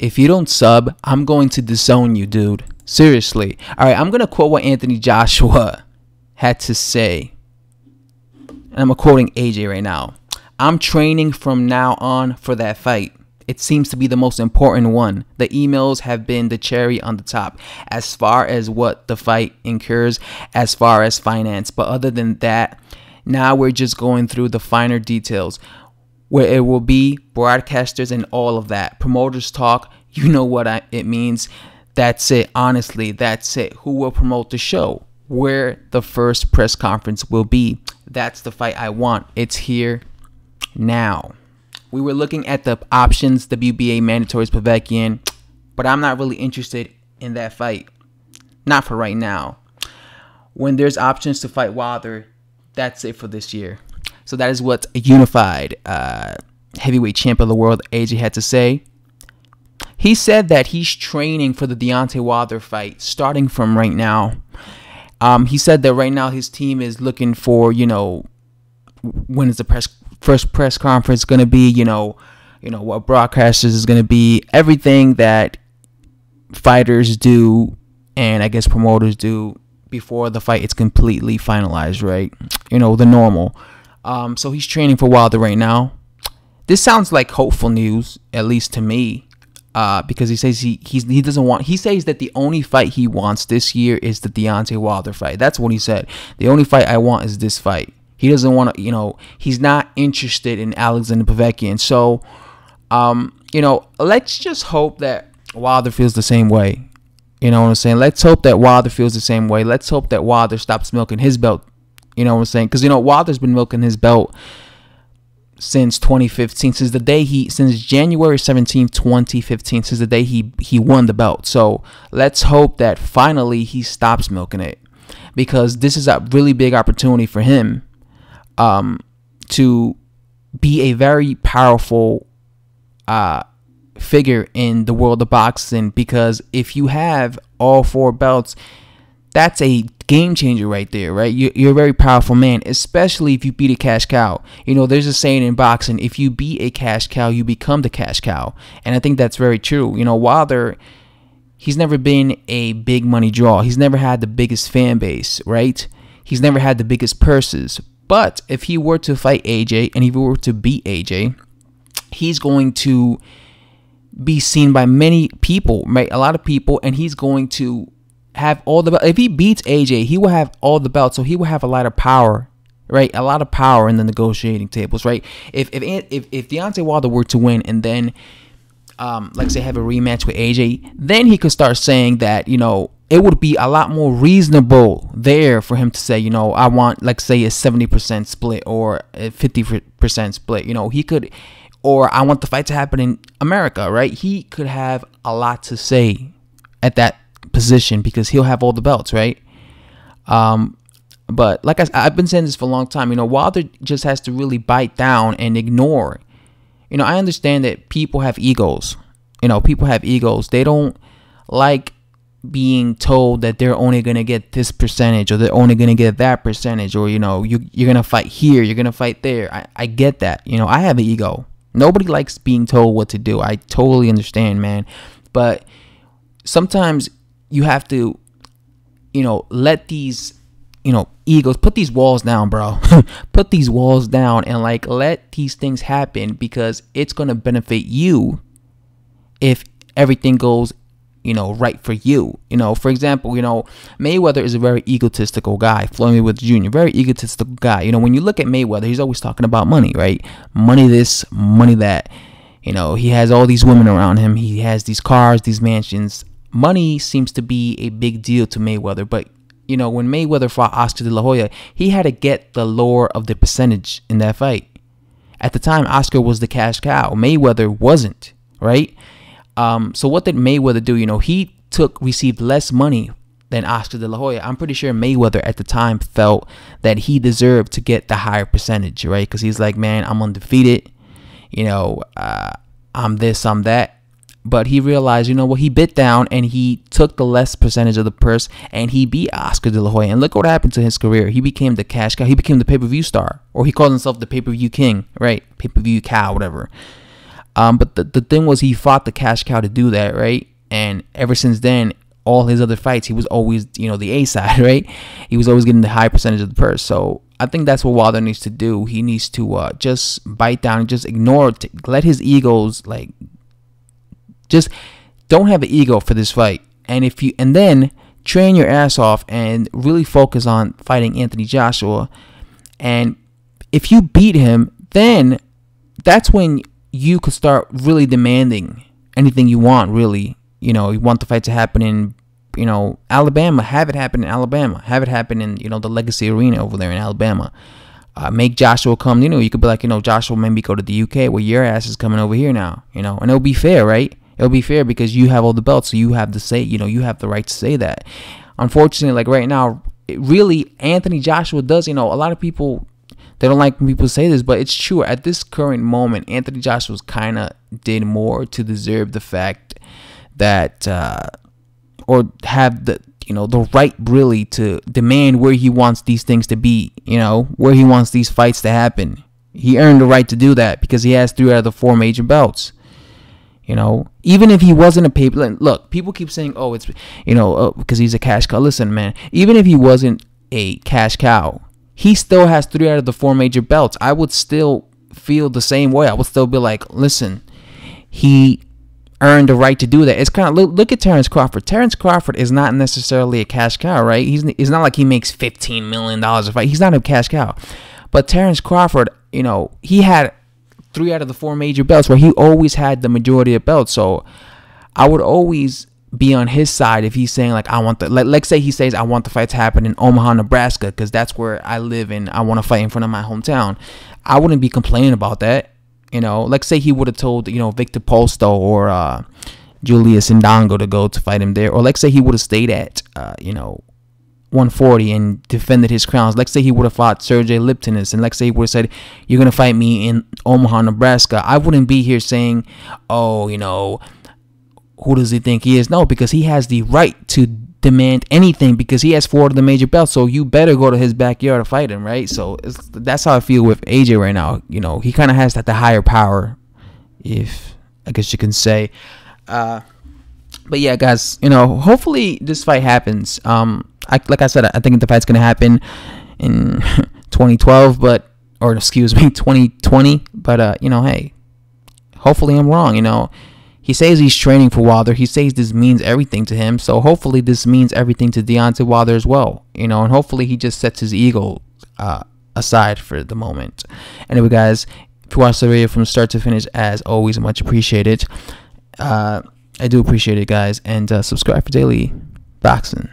if you don't sub, I'm going to disown you, dude. Seriously. All right, I'm going to quote what Anthony Joshua had to say. And I'm quoting AJ right now. I'm training from now on for that fight. It seems to be the most important one. The emails have been the cherry on the top as far as what the fight incurs, as far as finance. But other than that, now we're just going through the finer details where it will be broadcasters and all of that. Promoters talk, you know what I, it means. That's it. Honestly, that's it. Who will promote the show? Where the first press conference will be. That's the fight I want. It's here now. We were looking at the options, WBA mandatories Povetkin, but I'm not really interested in that fight. Not for right now. When there's options to fight Wilder, that's it for this year. So that is what a unified uh, heavyweight champ of the world, AJ, had to say. He said that he's training for the Deontay Wilder fight starting from right now. Um, he said that right now his team is looking for, you know, when is the press first press conference going to be, you know, you know what broadcasters is going to be, everything that fighters do and I guess promoters do before the fight it's completely finalized, right? You know, the normal. Um, so he's training for Wilder right now. This sounds like hopeful news, at least to me, uh, because he says he he's, he doesn't want. He says that the only fight he wants this year is the Deontay Wilder fight. That's what he said. The only fight I want is this fight. He doesn't want to, you know, he's not interested in Alexander Povetkin. So, um, you know, let's just hope that Wilder feels the same way. You know what I'm saying? Let's hope that Wilder feels the same way. Let's hope that Wilder stops milking his belt. You know what I'm saying? Because you know Wilder's been milking his belt since 2015, since the day he, since January 17, 2015, since the day he he won the belt. So let's hope that finally he stops milking it, because this is a really big opportunity for him um, to be a very powerful uh, figure in the world of boxing because if you have all four belts, that's a game changer right there, right? You're a very powerful man, especially if you beat a cash cow. You know, there's a saying in boxing if you beat a cash cow, you become the cash cow. And I think that's very true. You know, Wilder, he's never been a big money draw, he's never had the biggest fan base, right? He's never had the biggest purses. But if he were to fight AJ and if he were to beat AJ, he's going to be seen by many people, right? A lot of people, and he's going to have all the if he beats AJ, he will have all the belts, so he will have a lot of power, right? A lot of power in the negotiating tables, right? If if if if Deontay Wilder were to win and then um, like say have a rematch with AJ, then he could start saying that you know it would be a lot more reasonable there for him to say, you know, I want, like, say, a 70% split or a 50% split. You know, he could, or I want the fight to happen in America, right? He could have a lot to say at that position because he'll have all the belts, right? Um, but like I, I've been saying this for a long time, you know, Wilder just has to really bite down and ignore. You know, I understand that people have egos. You know, people have egos. They don't like being told that they're only going to get this percentage or they're only going to get that percentage or you know you, you're going to fight here you're going to fight there I, I get that you know i have an ego nobody likes being told what to do i totally understand man but sometimes you have to you know let these you know egos put these walls down bro put these walls down and like let these things happen because it's going to benefit you if everything goes you know, right for you. You know, for example, you know, Mayweather is a very egotistical guy. Floyd Mayweather Jr., very egotistical guy. You know, when you look at Mayweather, he's always talking about money, right? Money this, money that. You know, he has all these women around him. He has these cars, these mansions. Money seems to be a big deal to Mayweather, but you know, when Mayweather fought Oscar De La Hoya, he had to get the lower of the percentage in that fight. At the time, Oscar was the cash cow. Mayweather wasn't, right? Um, so what did Mayweather do? You know, he took received less money than Oscar De La Hoya. I'm pretty sure Mayweather at the time felt that he deserved to get the higher percentage, right? Because he's like, man, I'm undefeated. You know, uh, I'm this, I'm that. But he realized, you know what, he bit down and he took the less percentage of the purse and he beat Oscar De La Hoya. And look what happened to his career. He became the cash cow. He became the pay per view star. Or he called himself the pay per view king, right? Pay per view cow, whatever. Um, but the, the thing was, he fought the cash cow to do that, right? And ever since then, all his other fights, he was always, you know, the A side, right? He was always getting the high percentage of the purse. So I think that's what Wilder needs to do. He needs to uh, just bite down and just ignore, let his egos like, just don't have an ego for this fight. And if you, and then train your ass off and really focus on fighting Anthony Joshua. And if you beat him, then that's when you could start really demanding anything you want, really. You know, you want the fight to happen in, you know, Alabama. Have it happen in Alabama. Have it happen in, you know, the Legacy Arena over there in Alabama. Uh, make Joshua come. You know, you could be like, you know, Joshua maybe go to the UK where your ass is coming over here now. You know, and it'll be fair, right? It'll be fair because you have all the belts, so you have to say, you know, you have the right to say that. Unfortunately, like right now, really, Anthony Joshua does. You know, a lot of people they don't like when people say this, but it's true. At this current moment, Anthony Joshua's kind of did more to deserve the fact that, uh, or have the you know the right really to demand where he wants these things to be. You know where he wants these fights to happen. He earned the right to do that because he has three out of the four major belts. You know, even if he wasn't a paper, look, people keep saying, "Oh, it's you know, because uh, he's a cash cow." Listen, man, even if he wasn't a cash cow, he still has three out of the four major belts. I would still feel the same way. I would still be like, "Listen, he earned the right to do that." It's kind of look, look at Terrence Crawford. Terrence Crawford is not necessarily a cash cow, right? He's it's not like he makes fifteen million dollars a fight. He's not a cash cow, but Terrence Crawford, you know, he had three out of the four major belts where he always had the majority of belts. So I would always be on his side if he's saying like I want the like let's say he says I want the fight to happen in Omaha, Nebraska because that's where I live and I want to fight in front of my hometown. I wouldn't be complaining about that. You know, let's say he would have told you know Victor Postol or uh, Julius Indongo to go to fight him there, or let's say he would have stayed at uh, you know 140 and defended his crowns. Let's say he would have fought Sergey Lipinets, and let's say he would have said, "You're gonna fight me in Omaha, Nebraska." I wouldn't be here saying, "Oh, you know, who does he think he is?" No, because he has the right to demand anything because he has four of the major belts. So you better go to his backyard to fight him, right? So that's how I feel with AJ right now. You know, he kind of has that the higher power, if I guess you can say. Uh, but yeah, guys, you know, hopefully this fight happens. Um, I, like I said, I think the fight's gonna happen in 2012, but or excuse me, 2020. But uh, you know, hey, hopefully I'm wrong. You know, he says he's training for Wilder. He says this means everything to him. So hopefully this means everything to Deontay Wilder as well. You know, and hopefully he just sets his ego uh, aside for the moment. Anyway, guys, if you watched the video from start to finish, as always, much appreciated. Uh, I do appreciate it, guys, and uh, subscribe for daily boxing.